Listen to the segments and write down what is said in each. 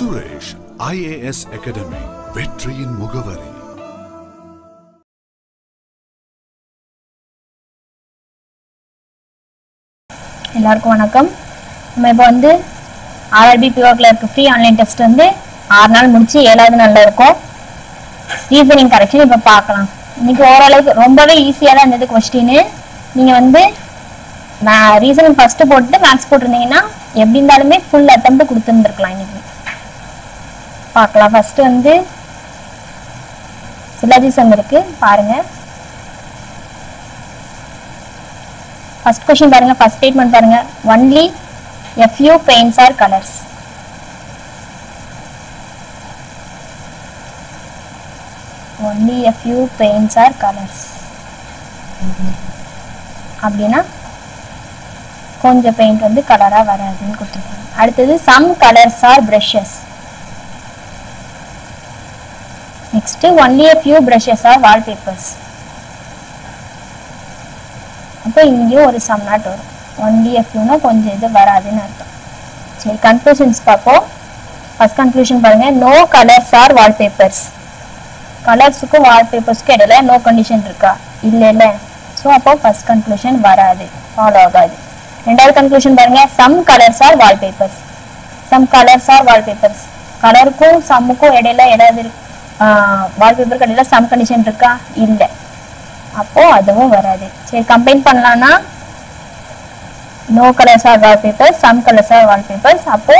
Suresh IAS academy வெற்றியின் முகவரி எல்லாருக்கும் வணக்கம் நம்ம இப்போ வந்து ஆர்ஆர்பி பிஓக்கில் இருக்க ஃப்ரீ ஆன்லைன் டெஸ்ட் வந்து ஆறு நாள் முடிச்சு ஏழாவது நாளில் இருக்கும் ரீசனிங் கரெக்ஷன் இப்போ பார்க்கலாம் இன்னைக்கு ஓரளவுக்கு ரொம்பவே ஈஸியாக தான் இருந்தது கொஸ்டின் நீங்கள் வந்து நான் ரீசனிங் ஃபஸ்ட்டு போட்டு மேக்ஸ் போட்டிருந்தீங்கன்னா எப்படி இருந்தாலுமே ஃபுல் அட்டம் கொடுத்துருந்துருக்கலாம் இன்னைக்கு பார்க்கலாம். ஃபஸ்ட்டு வந்து சிலஜிசம் இருக்குது பாருங்க. ஃபஸ்ட் கொஸ்டின் பாருங்க. ஃபஸ்ட் ஸ்டேட்மெண்ட் பாருங்க. Only a few paints are colors. Only a few paints are colours அப்படின்னா கொஞ்சம் பெயிண்ட் வந்து கலரா வராதுன்னு கொடுத்துருக்காங்க. அடுத்தது some colours are brushes. Next ஒன்லி a few brushes are wallpapers. அப்போ இங்கேயும் ஒரு சம் நாட் வரும். ஒன்லி எஃப்யூனா கொஞ்சம் இது வராதுன்னு அர்த்தம். சரி கன்க்ளூஷன்ஸ் பார்ப்போம். ஃபஸ்ட் கன்க்ளூஷன் பாருங்க. நோ கலர்ஸ் ஆர் வால்பேப்பர்ஸ் கலர்ஸுக்கும் வால்பேப்பர்ஸ்க்கும் இடையில நோ கண்டிஷன் இருக்கா? இல்லை இல்லை. ஸோ அப்போ ஃபஸ்ட் கன்க்ளூஷன் வராது. ஃபாலோ ஆகாது. ரெண்டாவது கன்க்ளூஷன் பாருங்க. Some colours are wallpapers some colours are wallpapers கலருக்கும் சம்முக்கும் இடையில ஏதாவது வால்பேப்பருக்கு இடையில சம் கண்டிஷன் இருக்கா? இல்லை. அப்போ அதுவும் வராது. சரி கம்பைன் பண்ணலாம்னா no colours are wallpaper some colours are wallpapers அப்போ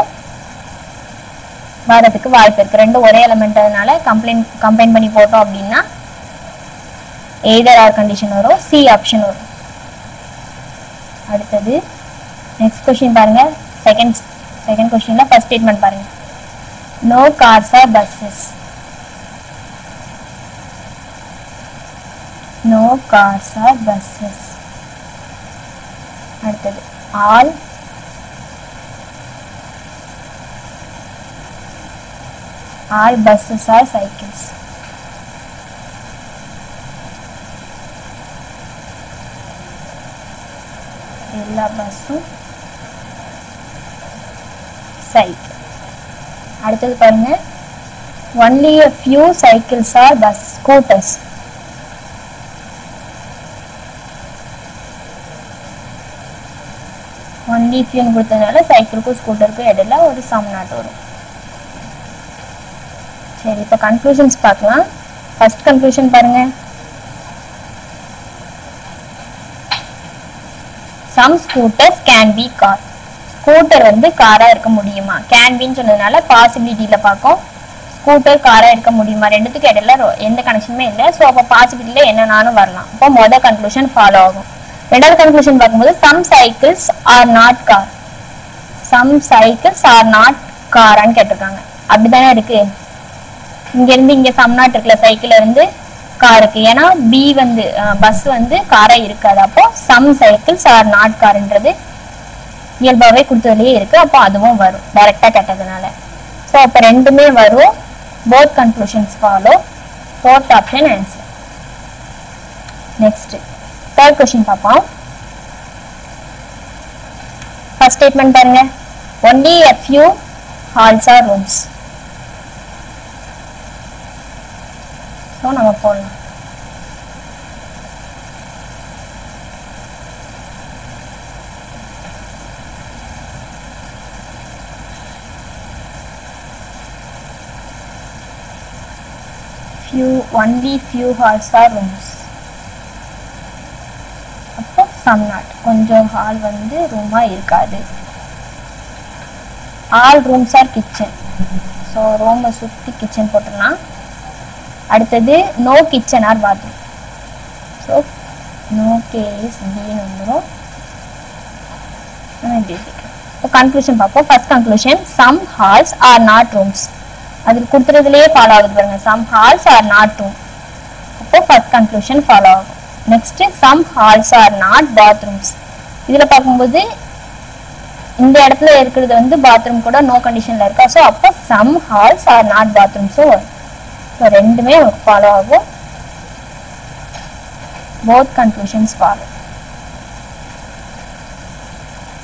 வரதுக்கு வாய்ப்பு இருக்கு. ரெண்டும் ஒரே எலமெண்ட் அதனால கம்ப்ளைண்ட் கம்பைன் பண்ணி போட்டோம் அப்படின்னா எய்தர் ஆர் கண்டிஷன் வரும் சி ஆப்ஷன் வரும். அடுத்தது நெக்ஸ்ட் கொஸ்டின் பாருங்க. செகண்ட் செகண்ட் கொஸ்டின்ல ஃபஸ்ட் ஸ்டேட்மெண்ட் பாருங்க. No cars are buses no cars or buses அடுத்தது all all buses are cycles எல்லா பஸ்ஸும் சைக்கிள் அடுத்தது பாருங்க only a few cycles are bus scooters only கொடுத்ததுனால சைக்கிளுக்கும் ஸ்கூட்டருக்கும் இடையில ஒரு சம் நாட் வரும். சரி இப்போ கன்க்ளூஷன்ஸ் பார்க்கலாம். ஃபர்ஸ்ட் கன்க்ளூஷன் பாருங்க. Some scooters can be car scooter வந்து காரா இருக்க முடியுமா? கேன் பின்னு சொன்னதுனால பாசிபிலிட்டியில் பார்க்கும். ஸ்கூட்டர் காரா இருக்க முடியுமா? ரெண்டுத்துக்கு இடையில எந்த கனெக்ஷனுமே இல்லை. ஸோ அப்போ பாசிபிலிட்டியில் என்னன்னாலும் வரலாம். அப்போ மொதல் கன்க்ளூஷன் ஃபாலோ ஆகும். ரெண்டாவது கன்க்ளூஷன் பார்க்கும்போது some cycles are not car some cycles are not காரான்னு கேட்டிருக்காங்க. அப்படிதானே இருக்கு? இங்க இருந்து இங்க சம் நாட் இருக்குல்ல சைக்கிள் இருந்து காருக்கு ஏன்னா பி வந்து பஸ் வந்து காரா இருக்காது. அப்போ சம் சைக்கிள்ஸ் ஆர் நாட் கார்ன்றது இயல்பாகவே கொடுத்ததுலயே இருக்கு. அப்போ அதுவும் வரும். டைரக்டா கேட்டதுனால. ஸோ அப்போ ரெண்டுமே வரும். Both conclusions follow fourth option answer next third question பார்ப்போம் ஃபர்ஸ்ட் ஸ்டேட்மெண்ட் பாருங்க. Only a few halls are rooms so நம்ம போடலாம். Few only few halls R rooms. Some not கொஞ்சம் ஹால் வந்து ரூமாக இருக்காது. All rooms are kitchen so ரூமை சுற்றி கிச்சன் போட்டுடலாம் அடுத்தது no kitchen are bathroom so no case பின்னு வந்துடும் இப்படி இப்போ கன்க்ளூஷன் பார்ப்போம். First conclusion some halls are not rooms அதுக்கு கொடுத்துறதுலேயே ஃபாலோ ஆகுது பாருங்க. Some halls are not room அப்போ ஃபர்ஸ்ட் கன்க்ளூஷன் ஃபாலோ ஆகும். Next some halls are not bathrooms இதுல பார்க்கும்போது இந்த இடத்துல இருக்கிறது வந்து பாத்ரூம் கூட நோ கண்டிஷன்ல இருக்கா? ஸோ அப்போ சம் ஹால்ஸ் ஆர் நாட் பாத்ரூம்ஸும் ஸோ ரெண்டுமே ஃபாலோ ஆகும். Both conclusions follow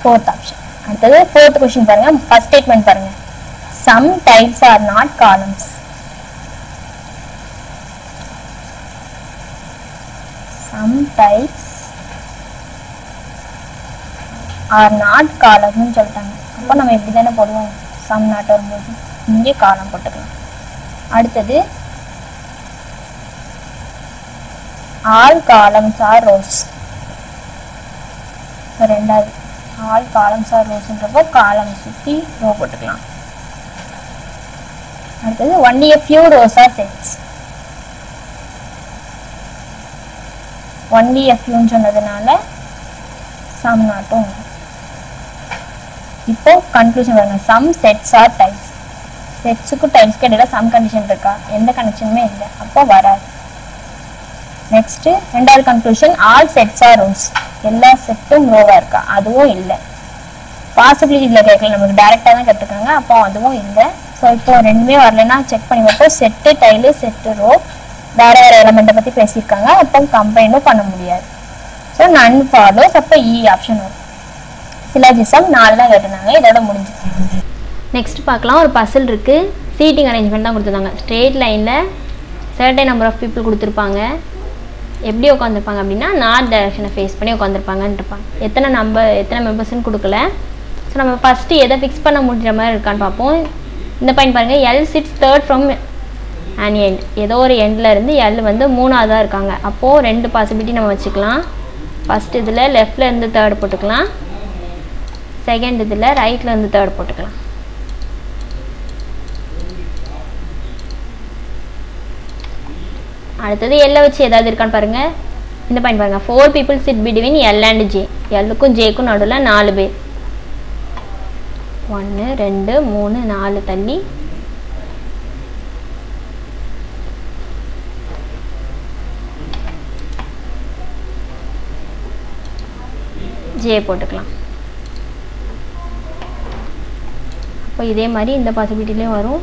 fourth option அடுத்தது ஃபோர்த் கொஷின் பாருங்க. ஃபர்ஸ்ட் ஸ்டேட்மெண்ட் பாருங்க. Some types are not columns some tiles are not சொல்லிட்டாங்க. அப்போ நம்ம எப்படி தானே போடுவோம் சம் நாட் வரும்போது இங்கே காலம் போட்டுக்கலாம். அடுத்தது ஆல் காலம்ஸ் ஆர் ரோஸ் ரெண்டாவது ஆல் காலம்ஸ் ஆர் ரோஸ்ன்றப்போ காலம் சுற்றி ரோ போட்டுக்கலாம். அடுத்தது only a few rows are only a சொன்னதுனால சம் நாட்டும் இப்போ கன்க்ளூஷன் பாருங்க சம் செட்ஸ் ஆர் டைல்ஸ் செட்ஸுக்கும் டைல்ஸ்க்கு இடையில சம் கண்டிஷன் இருக்கா? எந்த கனெக்ஷனுமே இல்லை. அப்போ வராது. நெக்ஸ்ட் ரெண்டாவது conclusion all sets are rows எல்லா செட்டும் ரோவாக இருக்கா? அதுவும் இல்லை. பாசிபிலிட்டியில் கேட்கல. நமக்கு டேரெக்டாக தான் கேட்டிருக்காங்க. அப்போ அதுவும் இல்லை. ஸோ இப்போ ரெண்டுமே வரலைன்னா செக் பண்ணி பார்ப்போம். செட்டு டைலு செட்டு ரோ வேற வேற எலமெண்ட்டை பற்றி பேசியிருக்காங்க. அப்போ கம்பைனும் பண்ண முடியாது. ஸோ நன் ஃபாலோஸ் அப்போ e இ ஆப்ஷன் வரும். சிலாஜிசம் நாலு தான் கேட்டிருந்தாங்க. இதோட முடிஞ்சுச்சு நெக்ஸ்ட் பார்க்கலாம். ஒரு பசில் இருக்குது சீட்டிங் அரேஞ்ச்மெண்ட் தான் கொடுத்துருந்தாங்க. ஸ்ட்ரெயிட் லைனில் சர்டன் நம்பர் ஆஃப் பீப்புள் கொடுத்துருப்பாங்க. எப்படி உட்காந்துருப்பாங்க அப்படின்னா நார்த் டைரக்ஷனை ஃபேஸ் பண்ணி உட்காந்துருப்பாங்கன்னு இருப்பாங்க. எத்தனை நம்பர் எத்தனை மெம்பர்ஸ்னு கொடுக்கல. ஸோ நம்ம ஃபஸ்ட்டு எதை ஃபிக்ஸ் பண்ண முடிஞ்ச மாதிரி இருக்கான்னு பார்ப்போம். இந்த பாயிண்ட் பாருங்கள் L six third from and end ஏதோ ஒரு எண்டில் இருந்து எல் வந்து மூணாவதாக இருக்காங்க. அப்போது ரெண்டு பாசிபிலிட்டி நம்ம வச்சுக்கலாம். ஃபஸ்ட் இதில் லெஃப்டில் இருந்து தேர்ட் போட்டுக்கலாம். செகண்ட் இதில் ரைட்டில் இருந்து தேர்ட் போட்டுக்கலாம். அடுத்தது எல்லை வச்சு ஏதாவது இருக்கான்னு பாருங்க. இந்த பாயிண்ட் பாருங்க. Four people sit between L and J எல்லுக்கும் ஜேக்கும் நடுவில் நாலு பேர். ஒன்று ரெண்டு மூணு நாலு தள்ளி ஜே போட்டுக்கலாம். அப்போ இதே மாதிரி இந்த பாசிபிலிட்டிலையும் வரும்.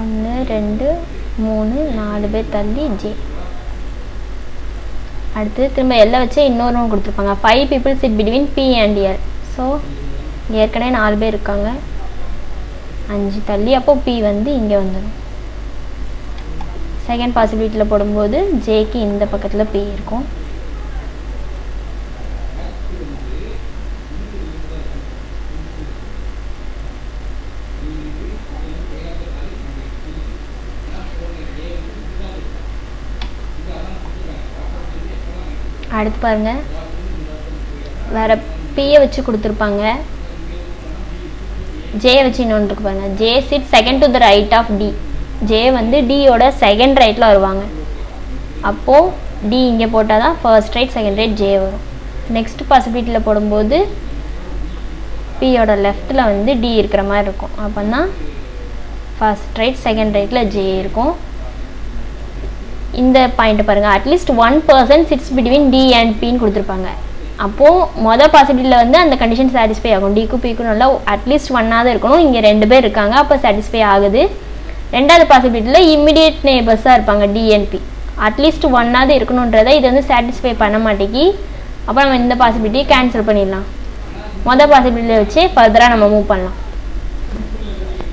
ஒன்று ரெண்டு மூணு நாலு பேர் தள்ளி ஜே அடுத்து திரும்ப எல்லாம் வச்சு இன்னொரு ஒன்று கொடுத்துருப்பாங்க. Five people sit between B and L so ஏற்கனவே நாலு பேர் இருக்காங்க. அஞ்சு தள்ளி அப்போ பி வந்து இங்கே வந்துடும் செகண்ட் பாசிபிலிட்டியில் போடும்போது ஜேக்கு இந்த பக்கத்தில் பி இருக்கும். அடுத்து பாருங்க. வேற பியை வச்சு கொடுத்துருப்பாங்க. ஜே வச்சு இன்னொன்று இருக்கு பாருங்க. J sit second to the right of T J வந்து டியோட செகண்ட் ரைட்டில் வருவாங்க. அப்போது டி இங்கே போட்டால் தான் first right second right J வரும். நெக்ஸ்ட் பாசிபிலிட்டியில் போடும்போது பியோட லெஃப்ட்டில் வந்து டி இருக்கிற மாதிரி இருக்கும். அப்போனா ஃபர்ஸ்ட் ரைட் செகண்ட் ரைட்டில் ஜே இருக்கும். இந்த பாயிண்ட் பாருங்க. At least one person sits between T and பின்னு கொடுத்துருப்பாங்க. அப்போது மொதல் பாசிபிலிட்டியில் வந்து அந்த கண்டிஷன் சாட்டிஸ்ஃபை ஆகும். டிக்கு பிக்கும் நல்லா அட்லீஸ்ட் ஒன்னாவது இருக்கணும். இங்கே ரெண்டு பேர் இருக்காங்க. அப்போ சாட்டிஸ்ஃபை ஆகுது. ரெண்டாவது பாசிபிலிட்டியில் இம்மிடியேட் நேபர்ஸாக இருப்பாங்க டிஎன்பி அட்லீஸ்ட் ஒன்னாவது இருக்கணுன்றதை இது வந்து சாட்டிஸ்ஃபை பண்ண மாட்டேங்கி அப்போ நம்ம இந்த பாசிபிலிட்டியை கேன்சல் பண்ணிடலாம். மொதல் பாசிபிலிட்டியை வச்சு ஃபர்தராக நம்ம மூவ் பண்ணலாம்.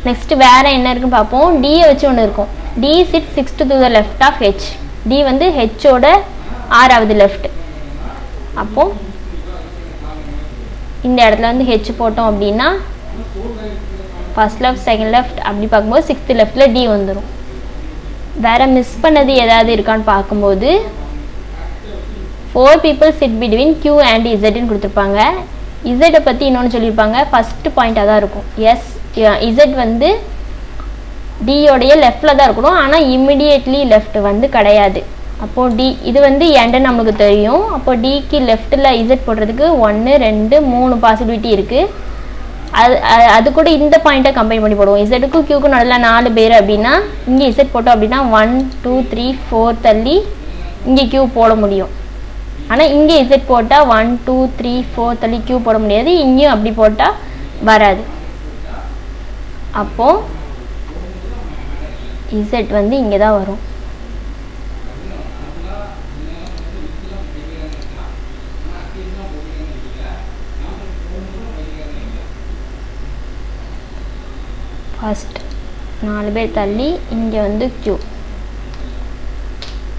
நெக்ஸ்ட் வேறு என்ன இருக்குன்னு பார்ப்போம். டியை வச்சு ஒன்று இருக்கும். T sit six to the left of H T வந்து ஹெச்சோட ஆறாவது லெஃப்ட் அப்போ இந்த இடத்துல வந்து ஹெச் போட்டோம் அப்படின்னா ஃபர்ஸ்ட் லெஃப்ட் செகண்ட் லெஃப்ட் அப்படி பார்க்கும்போது சிக்ஸ்த் லெஃப்டில் டி வந்துடும் வேற மிஸ் பண்ணது ஏதாவது இருக்கான்னு பார்க்கும்போது four people sit between Q and இசட்னு கொடுத்துருப்பாங்க. இசட்டை பற்றி இன்னொன்று சொல்லியிருப்பாங்க. ஃபஸ்ட்டு பாயிண்ட்டாக தான் இருக்கும். எஸ் இசட் வந்து டியோடைய லெஃப்டில் தான் இருக்கணும். ஆனால் இம்மிடியேட்லி லெஃப்ட் வந்து கிடையாது. அப்போது டி இது வந்து எண்டு நம்மளுக்கு தெரியும். அப்போ டிக்கு லெஃப்ட்டில் இசட் போடுறதுக்கு ஒன்று ரெண்டு மூணு பாசிபிலிட்டி இருக்குது அது அது கூட இந்த பாயிண்ட்டை கம்பைன் பண்ணி போடுவோம். இசட்டுக்கும் கியூக்கும் நடுவில் நாலு பேர் அப்படின்னா இங்கே இசட் போட்டோம் அப்படின்னா ஒன் டூ த்ரீ ஃபோர் தள்ளி இங்கே கியூ போட முடியும். ஆனால் இங்கே இசட் போட்டால் ஒன் டூ த்ரீ ஃபோர் தள்ளி கியூ போட முடியாது. இங்கேயும் அப்படி போட்டால் வராது. அப்போது இசட் வந்து இங்கே தான் வரும். ஃபர்ஸ்ட் நாலு பேர் தள்ளி இங்கே வந்து க்யூ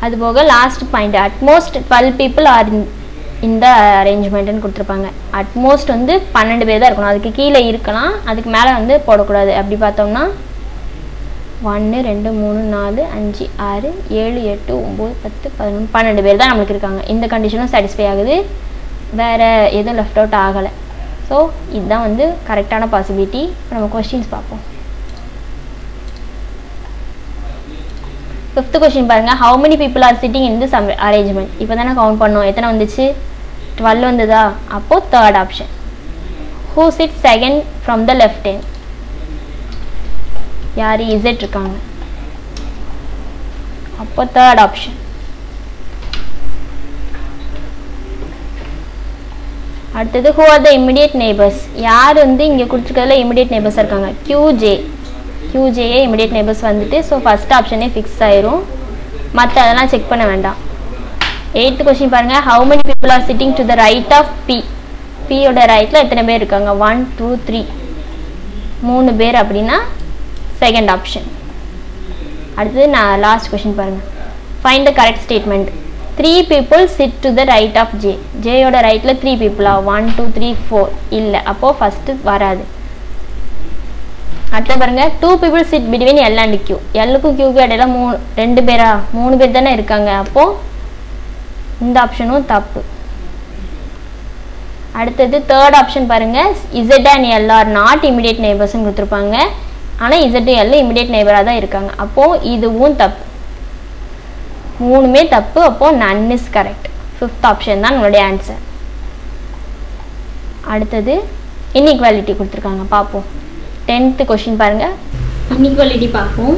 அது போக last point at most twelve people are இந்த அரேஞ்ச்மெண்ட்டுன்னு கொடுத்துருப்பாங்க. அட்மோஸ்ட் வந்து பன்னெண்டு பேர் தான் இருக்கணும். அதுக்கு கீழே இருக்கலாம் அதுக்கு மேலே வந்து போடக்கூடாது. அப்படி பார்த்தோம்னா ஒன்று ரெண்டு மூணு நாலு அஞ்சு ஆறு ஏழு எட்டு ஒம்பது பத்து பதினொன்று பன்னெண்டு பேர் தான் நம்மளுக்கு இருக்காங்க. இந்த கண்டிஷனும் சாட்டிஸ்ஃபை ஆகுது. வேறு எதுவும் லெஃப்ட் அவுட் ஆகலை. ஸோ இதுதான் வந்து கரெக்டான பாசிபிலிட்டி இப்போ நம்ம கொஸ்டின்ஸ் பார்ப்போம். ஃபிஃப்த் கொஸ்டின் பாருங்கள் how many people are sitting in this arrangement இப்போ தானே கவுண்ட் பண்ணோம். எத்தனை வந்துச்சு? டுவெல் வந்ததா? அப்போது third option who sit second from the left hand யார்? இசட் இருக்காங்க. அப்போ தேர்ட் ஆப்ஷன் அடுத்தது who are the immediate neighbours யார் வந்து இங்கே கொடுத்துருக்கிறதுல இமிடியேட் நெய்பர்ஸ் இருக்காங்க? கியூஜே கியூஜேயே இமிடியேட் நெய்பர்ஸ் வந்துட்டு ஸோ ஃபஸ்ட் ஆப்ஷனே ஃபிக்ஸ் ஆயிரும். மற்ற அதெல்லாம் செக் பண்ண வேண்டாம். எயித்து கொஸ்டின் பாருங்க. How many people are sitting to the right of B பியோட ரைட்டில் எத்தனை பேர் இருக்காங்க? ஒன் டூ த்ரீ மூணு பேர் அப்படின்னா செகண்ட் ஆப்ஷன் அடுத்தது நான் லாஸ்ட் கொஷின் பாருங்கள் find the correct statement three people sit to the right of J ஜேயோட ரைட்டில் த்ரீ பீப்புளா ஒன் டூ த்ரீ ஃபோர் இல்லை. அப்போது ஃபஸ்ட்டு வராது. அடுத்து பாருங்க. Two people sit between L and Q எல்லுக்கும் கியூக்கு இடையில மூணு ரெண்டு பேரா? மூணு பேர் தானே இருக்காங்க. அப்போது இந்த ஆப்ஷனும் தப்பு. அடுத்தது தேர்ட் ஆப்ஷன் பாருங்க. Z and L are not immediate நெய்பர்ஸ்னு கொடுத்துருப்பாங்க. ஆனால் இசட் எல்லாம் இமிடியேட் நெய்பராக தான் இருக்காங்க. அப்போது இதுவும் தப்பு மூணுமே தப்பு. அப்போது none is correct fifth option தான் நம்மளுடைய ஆன்சர் அடுத்தது இன்இக்வாலிட்டி கொடுத்துருக்காங்க. பார்ப்போம். டென்த்து கொஷின் பாருங்கள் இன்இக்வாலிட்டி பார்ப்போம்.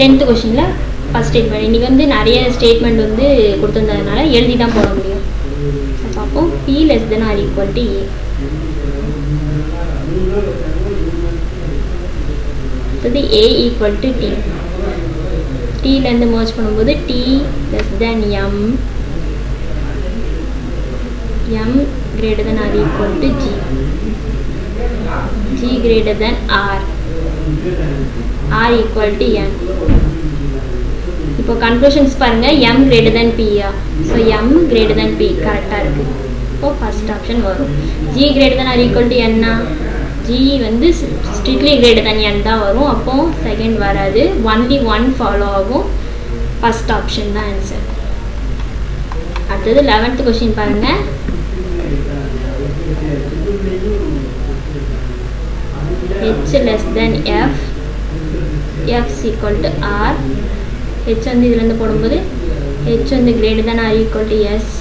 டென்த்து கொஷினில் ஃபஸ்ட் ஸ்டேட்மெண்ட் இன்றைக்கி வந்து நிறைய ஸ்டேட்மெண்ட் வந்து கொடுத்துருந்ததுனால எழுதி தான் போட முடியும். பார்ப்போம். B less than or equal to A அடுத்தது ஏ ஈக்குவல் டு டி டீலேருந்து மர்ஜ் பண்ணும்போது D less than M M greater than or equal to G G greater than or or equal to N இப்போ conclusions பாருங்க. M greater than பியா so M greater than B கரெக்டாக இருக்குது இப்போ first option வரும். G greater than or equal to என்னா G வந்து strictly grade தனியாக தான் வரும். அப்போ செகண்ட் வராது. ஒன்லி ஒன் ஃபாலோ ஆகும். ஃபர்ஸ்ட் ஆப்ஷன் தான் ஆன்சர் அடுத்தது லெவன்த் கொஸ்டின் பாருங்க. H less than F F equal to R H வந்து இதுலேருந்து போடும்போது ஹெச் வந்து greater than or equal to S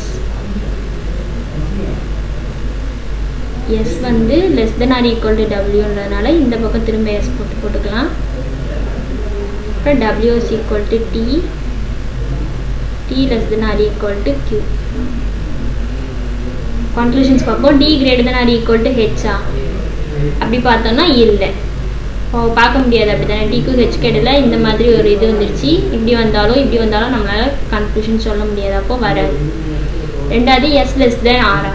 S வந்து less than or equal to டபிள்யூன்றதுனால இந்த பக்கம் திரும்ப எஸ் போட்டு போட்டுக்கலாம். அப்புறம் W is equal to T T less than or equal to Q conclusions பார்ப்போம். T great than or equal to ஹெச்சா அப்படி பார்த்தோம்னா இல்லை. இப்போ பார்க்க முடியாது. அப்படி தானே டிக்கு ஹெச் கேடல இந்த மாதிரி ஒரு இது வந்துருச்சு. இப்படி வந்தாலும் இப்படி வந்தாலும் நம்மளால் கன்க்ளூஷன் சொல்ல முடியாது. அப்போ வராது. ரெண்டாவது எஸ் லெஸ் தென் ஆறா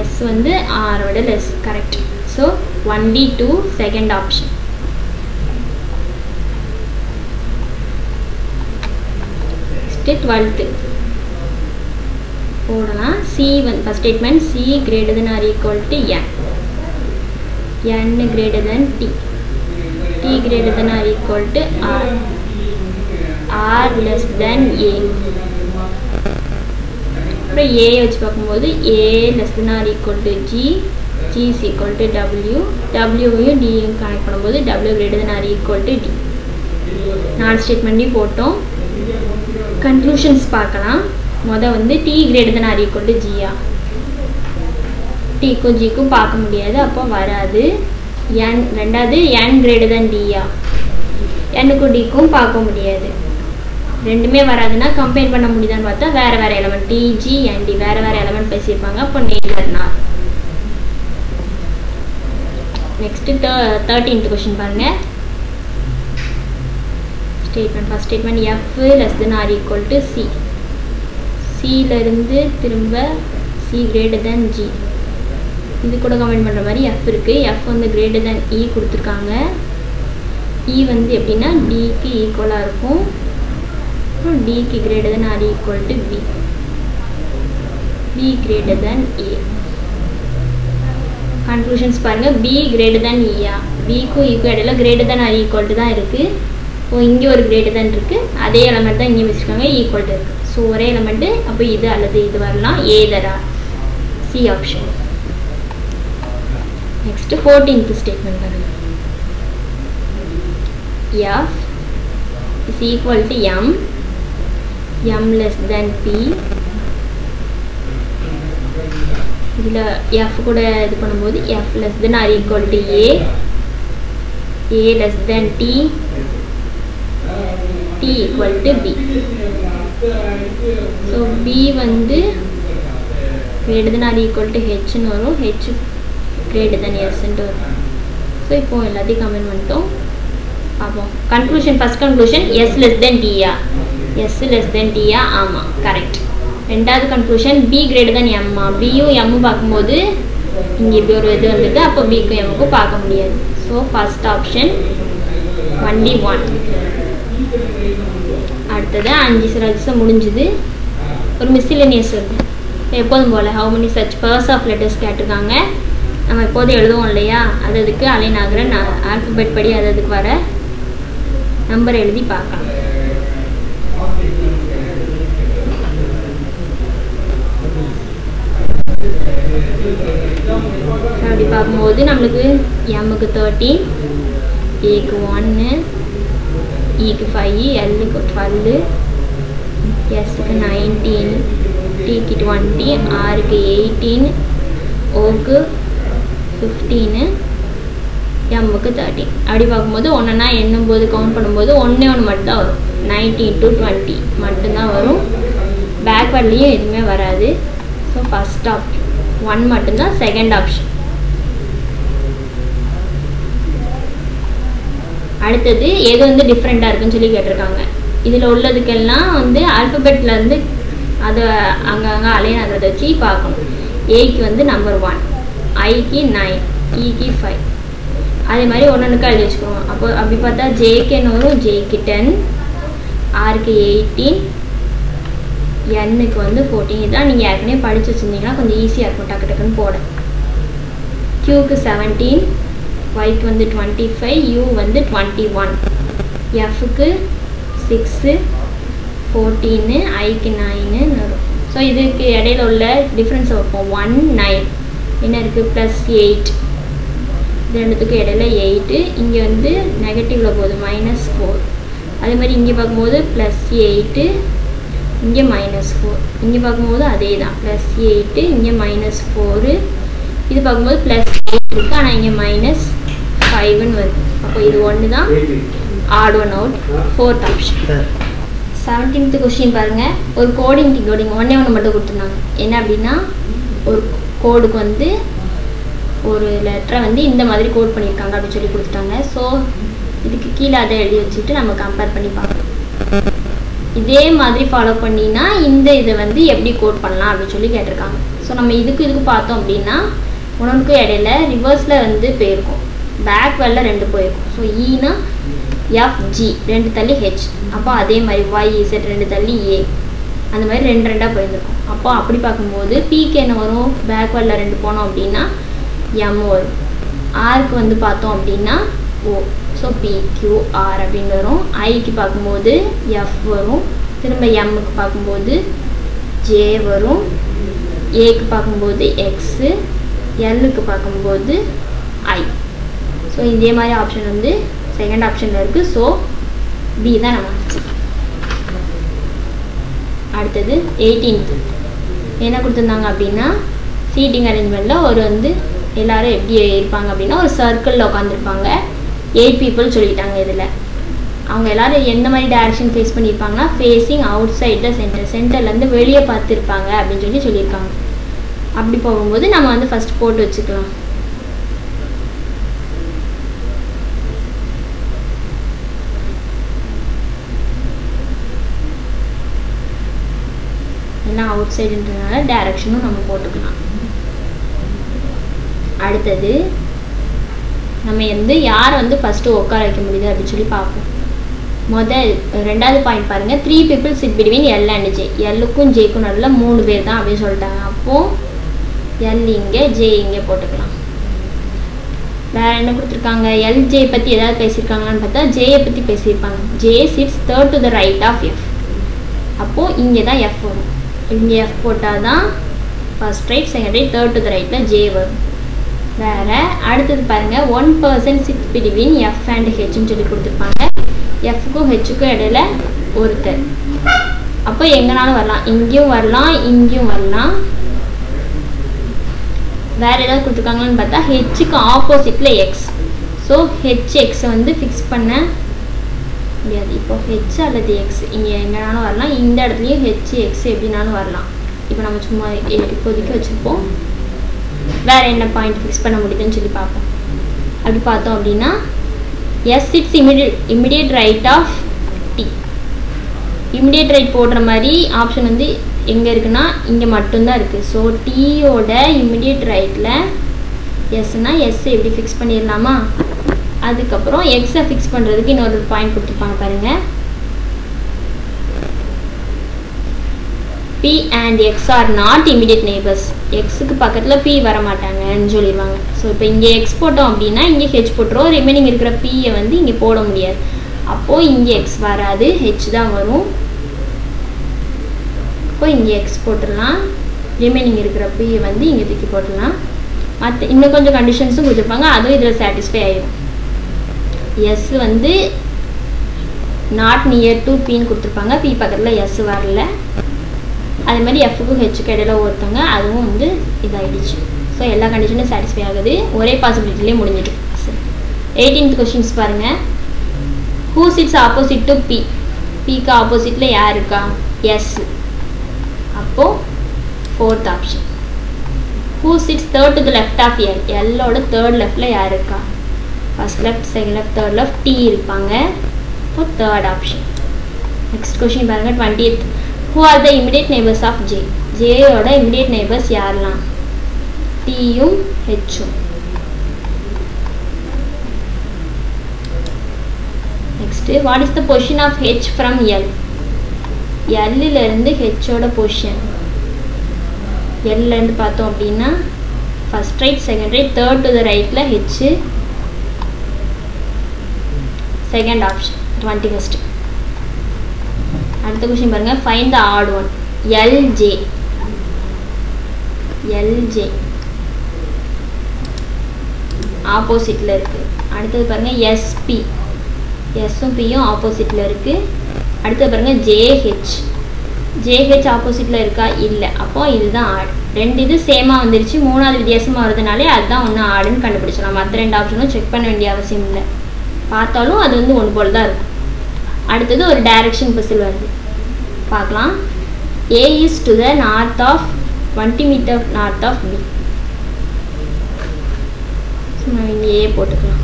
எஸ் வந்து ஆரோட less correct so only two second option next twelfth போடலாம். சி வந்து first statement C greater than or equal to N N greater than D D greater than or equal to R R less than A அப்புறம் A வச்சு பார்க்கும்போது A less than or equal to G G is equal to W டபிள்யூவையும் டியும் connect பண்ணும்போது W greater than or equal to D நாலு ஸ்டேட்மெண்ட்டையும் போட்டோம். Conclusions பார்க்கலாம். மொதல் வந்து D greater than or equal to ஜியா டிக்கும் ஜிக்கும் பார்க்க முடியாது அப்போ வராது. என் ரெண்டாவது என் கிரேட்டர் தான் டியா என்னுக்கும் டிக்கும் பார்க்க முடியாது. ரெண்டுமே வராதுன்னா கம்பைன் பண்ண முடியுதான்னு பார்த்தா வேறு வேற எலமெண்ட் டிஜி அண்ட் டி வேறு வேறு எலமெண்ட் பேசியிருப்பாங்க. அப்போ neighbour nor next thirteenth question பாருங்கள் statement first statement F less than or equal to C சியிலிருந்து திரும்ப சி கிரேட்டர் தென் ஜி இது கூட கமெண்ட் பண்ணுற மாதிரி எஃப் இருக்குது எஃப் வந்து கிரேட்டர் தென் இ e கொடுத்துருக்காங்க. இ e வந்து எப்படின்னா டிக்கு ஈக்குவலாக இருக்கும். டிக்கு greater than or equal to B B greater than A conclusions பாருங்கள் பி கிரேட்டர் தென் இயா பிக்கும் ஈக்கும் இடையில greater than or equal to தான் இருக்குது ஸோ இங்கே ஒரு கிரேட்டர் தென் இருக்குது அதே எலமெண்ட் தான் இங்கே வச்சுருக்காங்க. ஈக்குவல் டு இருக்குது ஸோ ஒரே எலமெண்ட்டு அப்போ இது அல்லது இது வரலாம். ஏதரா C option next fourteenth statement பாருங்கள் F is equal to M m less than p. இதில் எஃப் கூட இது பண்ணும்போது f less than or equal to A a less than D D equal to B so B வந்து greater than or equal to ஹெச்னு வரும். H greater than எஸ்ன்ட்டு வரும். So இப்போ எல்லாத்தையும் comment பண்ணிட்டோம். பார்ப்போம். Conclusion first conclusion S less than டியா S less than டியா ஆமாம் correct ரெண்டாவது கன்க்ளூஷன் பி கிரேட்டர் தென் எம்மா பியும் எம்மும் பார்க்கும்போது இங்கே இப்படி ஒரு இது வந்துட்டு அப்போ பிக்கும் எம்முக்கும் பார்க்க முடியாது. So first option only one அடுத்தது அஞ்சு சிராஜ்ஸும் முடிஞ்சுது. ஒரு மிஸ்சிலினியஸ் இருக்கு எப்போதும் போல் how many such pairs of letters கேட்டிருக்காங்க. நம்ம எப்போதும் எழுதுவோம் இல்லையா? அது அதுக்கு அலைன் ஆகிற ஆல்ஃபபெட் படி அது அதுக்கு வர நம்பர் எழுதி பார்க்கலாம். அப்படி பார்க்கும்போது நம்மளுக்கு எம்முக்கு தேர்ட்டீன் ஏக்கு ஒன்று இக்கு ஃபைவ் எல்லுக்கு டுவெல்லு எஸ்க்கு நைன்டீன் டிக்கு டுவெண்ட்டி ஆருக்கு எயிட்டீன் ஓக்கு ஃபிஃப்டீனு எம்முக்கு தேர்ட்டின் அப்படி பார்க்கும்போது ஒன்றுனா எண்ணும்போது கவுண்ட் பண்ணும்போது ஒன்றே ஒன்று மட்டும் தான் வரும். நைன்டீன் டு டுவெண்ட்டி மட்டும்தான் வரும். பேக்வர்ட்லேயும் எதுவுமே வராது. ஸோ ஃபஸ்ட் ஆப்ஷன் ஒன் மட்டும்தான் செகண்ட் ஆப்ஷன் அடுத்தது எது வந்து டிஃப்ரெண்ட்டாக இருக்குன்னு சொல்லி கேட்டிருக்காங்க. இதில் உள்ளதுக்கெல்லாம் வந்து ஆல்ஃபபெட்டில் அதை அங்கங்கே அலைன் ஆகிறத வச்சு பார்க்கணும். ஏக்கு வந்து நம்பர் ஒன் ஐக்கு நைன் இக்கு ஃபைவ் அதே மாதிரி ஒன்றுக்கு எழுதி வச்சுக்கோங்க. அப்போ அப்படி பார்த்தா ஜேகேன்னு வரும் ஜேக்கு டென் ஆருக்கு எயிட்டீன் எண்ணுக்கு வந்து ஃபோர்டீன் இதெல்லாம் நீங்கள் ஏற்கனவே படித்து வச்சுருந்தீங்கன்னா கொஞ்சம் ஈஸியாக இருக்கும் டக்கு டக்குன்னு போட. க்யூக்கு செவன்டீன் ஒய்க்கு வந்து டுவெண்ட்டி ஃபைவ் யூ வந்து டுவெண்ட்டி ஒன் எஃப்க்கு சிக்ஸு ஃபோர்டீனு ஐக்கு நைனு வரும். ஸோ இதுக்கு இடையில உள்ள டிஃப்ரென்ஸ் வைப்போம். ஒன் நைன் என்ன இருக்குது ப்ளஸ் எயிட் இது ரெண்டுத்துக்கும் இடையில எயிட்டு இங்கே வந்து நெகட்டிவில் போகுது மைனஸ் ஃபோர் அதே மாதிரி இங்கே பார்க்கும்போது ப்ளஸ் எயிட்டு இங்கே மைனஸ் ஃபோர் இங்கே பார்க்கும்போது அதே தான் ப்ளஸ் எயிட்டு இங்கே மைனஸ் ஃபோரு இது பார்க்கும்போது ப்ளஸ் எயிட் இருக்குது ஆனால் இங்கே மைனஸ் ஃபைவ்னு வருது. அப்போ இது ஒன்று தான் odd one out fourth option seventeenth question பாருங்கள் ஒரு கோடிங் டிகோடிங் ஒன்றே ஒன்று மட்டும் கொடுத்துருந்தாங்க. என்ன அப்படின்னா ஒரு கோடுக்கு வந்து ஒரு லெட்டரை வந்து இந்த மாதிரி கோட் பண்ணியிருக்காங்க அப்படின்னு சொல்லி கொடுத்துட்டாங்க. ஸோ இதுக்கு கீழே அதை எழுதி வச்சுட்டு நம்ம கம்பேர் பண்ணி பார்க்கலாம். இதே மாதிரி ஃபாலோ பண்ணினா இந்த இதை வந்து எப்படி கோட் பண்ணலாம் அப்படின்னு சொல்லி கேட்டிருக்காங்க. ஸோ நம்ம இதுக்கு இதுக்கு பார்த்தோம் அப்படின்னா உனக்கு இடையில ரிவர்ஸில் வந்து போயிருக்கும். பேக் வெல்ல ரெண்டு போயிருக்கும். ஸோ ஈனா எஃப்ஜி ரெண்டு தள்ளி ஹெச் அப்போ அதே மாதிரி ஒய் இசட் ரெண்டு தள்ளி ஏ அந்த மாதிரி ரெண்டு ரெண்டாக போயிருந்துருக்கும். அப்போ அப்படி பார்க்கும்போது பிக்கு என்ன வரும்? பேக் வெல்ல ரெண்டு போனோம் அப்படின்னா எம் வரும் ஆருக்கு வந்து பார்த்தோம் அப்படின்னா ஓ ஸோ பிக்யூஆர் அப்படின்னு வரும். ஐக்கு பார்க்கும்போது எஃப் வரும். திரும்ப எம்முக்கு பார்க்கும்போது ஜே வரும். ஏக்கு பார்க்கும்போது எக்ஸு எல்லுக்கு பார்க்கும்போது ஐ ஸோ இதே மாதிரி ஆப்ஷன் வந்து செகண்ட் ஆப்ஷனில் இருக்குது ஸோ பி தான் நம்ம அடுத்தது எயிட்டீன்த் என்ன கொடுத்துருந்தாங்க அப்படின்னா சீட்டிங் அரேஞ்ச்மெண்ட்டில் ஒரு வந்து எல்லோரும் எப்படி இருப்பாங்க அப்படின்னா ஒரு சர்க்கிளில் உட்காந்துருப்பாங்க எயிட் பீப்புள் சொல்லிட்டாங்க இதில். அவங்க எல்லாரும் எந்த மாதிரி டைரக்ஷன் ஃபேஸ் பண்ணியிருப்பாங்கன்னா facing outside the centre சென்டர்லேருந்து வெளியே பார்த்துருப்பாங்க அப்படின்னு சொல்லி சொல்லியிருக்காங்க. அப்படி போகும்போது நம்ம வந்து ஃபஸ்ட் போட்டு வச்சுக்கலாம். ஏன்னா அவுட் சைடுன்றதுனால டைரக்ஷனும் நம்ம போட்டுக்கலாம். அடுத்தது நம்ம வந்து யார் வந்து ஃபஸ்ட்டு உட்கார வைக்க முடியுது அப்படின்னு சொல்லி பார்ப்போம். முதல் ரெண்டாவது பாயிண்ட் பாருங்கள் three people sit between L and J எல்லுக்கும் ஜேக்கும் நடுவில் மூணு பேர் தான் அப்படின்னு சொல்லிட்டாங்க. அப்போது எல் இங்கே ஜே இங்கே போட்டுக்கலாம். வேறு என்ன கொடுத்துருக்காங்க? எல்ஜே பற்றி ஏதாவது பேசியிருக்காங்களான்னு பார்த்தா ஜேயை பற்றி பேசியிருப்பாங்க. J sits third to the right of F அப்போது இங்கே தான் எஃப் வரும். இங்கே எஃப் போட்டால் தான் first right second right third to the ரைட்டில் ஜே வரும். வேற. அடுத்தது பாருங்க one person sits between F and ஹெச்னு சொல்லி கொடுத்துருப்பாங்க. எஃப்க்கும் ஹெச்சுக்கும் இடையில ஒருத்தர். அப்போ எங்கனாலும் வரலாம். இங்கேயும் வரலாம் இங்கேயும் வரலாம். வேற ஏதாவது கொடுத்துருக்காங்களான்னு பார்த்தா ஹெச்சுக்கு ஆப்போசிட்ல எக்ஸ் ஸோ ஹெச் எக்ஸை வந்து ஃபிக்ஸ் பண்ண முடியாது. இப்போ ஹெச் அல்லது எக்ஸ் இங்கே எங்கேனாலும் வரலாம். இந்த இடத்துலையும் ஹெச் எக்ஸ் எப்படினாலும் வரலாம். இப்போ நம்ம சும்மா இப்போதைக்கு வச்சுருப்போம். வேற என்ன பாயிண்ட் ஃபிக்ஸ் பண்ண முடியுதுன்னு சொல்லி பார்ப்போம். அப்படி பார்த்தோம் அப்படின்னா S it's immediate immediate right of D immediate right போடுற மாதிரி ஆப்ஷன் வந்து எங்கே இருக்குன்னா இங்கே மட்டும்தான் இருக்குது ஸோ டீயோட இமிடியட் ரைட்டில் எஸ்னா எஸ் எப்படி ஃபிக்ஸ் பண்ணிடலாமா? அதுக்கப்புறம் எக்ஸை ஃபிக்ஸ் பண்ணுறதுக்கு இன்னொரு பாயிண்ட் கொடுத்துருப்பாங்க பாருங்கள் B and X are not immediate neighbours எக்ஸுக்கு பக்கத்தில் பி வர மாட்டாங்கன்னு சொல்லிடுவாங்க ஸோ இப்போ இங்கே எக்ஸ் போட்டோம் அப்படின்னா இங்கே ஹெச் போட்டுரும் ரிமைனிங் இருக்கிற பியை வந்து இங்கே போட முடியாது. அப்போது இங்கே எக்ஸ் வராது. ஹெச் தான் வரும். அப்போ இங்கே எக்ஸ் போட்டுடலாம். ரிமைனிங் இருக்கிற பியை வந்து இங்கே தூக்கி போட்டுடலாம். மற்ற இன்னும் கொஞ்சம் கண்டிஷன்ஸும் கொடுத்துருப்பாங்க. அதுவும் இதில் சாட்டிஸ்ஃபை ஆகிடும் எஸ் வந்து நாட் நியர் டு பின்னு கொடுத்துருப்பாங்க. பி பக்கத்தில் எஸ் வரல. அதே மாதிரி எஃப்க்கும் ஹெச்சுக்கு இடையில ஒருத்தவங்க அதுவும் வந்து இதாகிடுச்சு ஸோ எல்லா கண்டிஷனும் சாட்டிஸ்ஃபை ஆகுது. ஒரே பாசிபிலிட்டிலேயே முடிஞ்சிட்டு எயிட்டீன்த் கொஷின்ஸ் பாருங்கள் who sits opposite to B பிக்கு ஆப்போசிட்டில் யார் இருக்கா? எஸ் அப்போது fourth option who sits third to the left of L எல்லோட third லெஃப்டில் யார் இருக்கா? First left second left third left D இருப்பாங்க. இப்போ தேர்ட் ஆப்ஷன் நெக்ஸ்ட் கொஷின் பாருங்க. Twentieth who are the immediate neighbours of J ஜேயோட immediate neighbours யாரெல்லாம்? டியும் ஹெச்சும் next what is the position of H from L எல்லில் இருந்து ஹெச்சோட பொசிஷன் எல்லேருந்து பார்த்தோம் அப்படின்னா first right second right third to the ரைட்டில் H second option twenty first அடுத்த question பாருங்க. Find the odd one L J L J ஆப்போசிட்டில் இருக்கு. அடுத்தது பாருங்க எஸ்பி எஸ்ஸும் பியும் ஆப்போசிட்டில் இருக்கு. அடுத்தது பாருங்க ஜேஹெச் ஜேஹெச் ஆப்போசிட்டில் இருக்கா? இல்லை. அப்போ இதுதான் ஆட் ரெண்டு இது சேமாக வந்துருச்சு. மூணாவது வித்தியாசமாக வருதுனாலே அதுதான் ஒன்று ஆடுன்னு கண்டுபிடிச்சலாம் மற்ற ரெண்டு ஆப்ஷனும் செக் பண்ண வேண்டிய அவசியம் இல்லை. பார்த்தாலும் அது வந்து ஒன்று போல் தான் இருக்கும். அடுத்தது ஒரு டைரக்ஷன் பசில் வருது. பார்க்கலாம். A is to the north of twenty metre north of B நம்ம இங்கே ஏ போட்டுக்கலாம்.